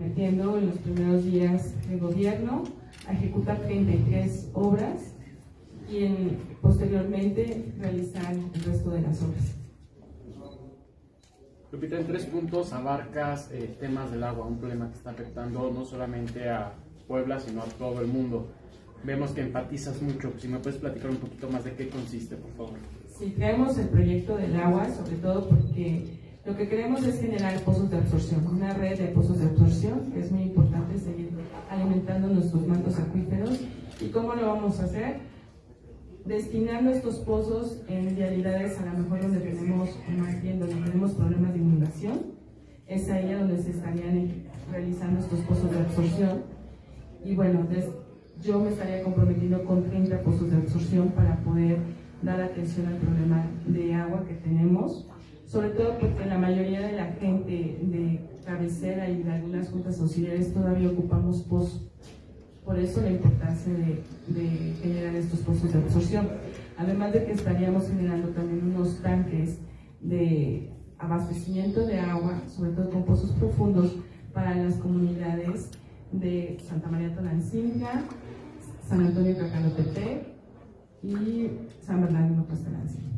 metiendo en los primeros días de gobierno a ejecutar 33 obras y en, posteriormente realizar el resto de las obras. Lupita, en tres puntos abarcas eh, temas del agua, un problema que está afectando no solamente a Puebla, sino a todo el mundo. Vemos que empatizas mucho. Si me puedes platicar un poquito más de qué consiste, por favor. Sí, creemos el proyecto del agua, sobre todo porque lo que queremos es generar pozos de absorción, una red de pozos de absorción, que es muy importante seguir alimentando nuestros mantos acuíferos. ¿Y cómo lo vamos a hacer? Destinando estos pozos en vialidades a lo mejor donde tenemos, más bien donde tenemos problemas de inundación, es ahí donde se estarían realizando estos pozos de absorción. Y bueno, yo me estaría comprometiendo con 30 pozos de absorción para poder dar atención al problema de agua que tenemos sobre todo porque la mayoría de la gente de cabecera y de algunas juntas auxiliares todavía ocupamos pozos. Por eso la importancia de, generar estos pozos de absorción. Además de que estaríamos generando también unos tanques de abastecimiento de agua, sobre todo con pozos profundos, para las comunidades de Santa María Tonancinga, San Antonio Cacalotepec y San Bernardino Castelancinga.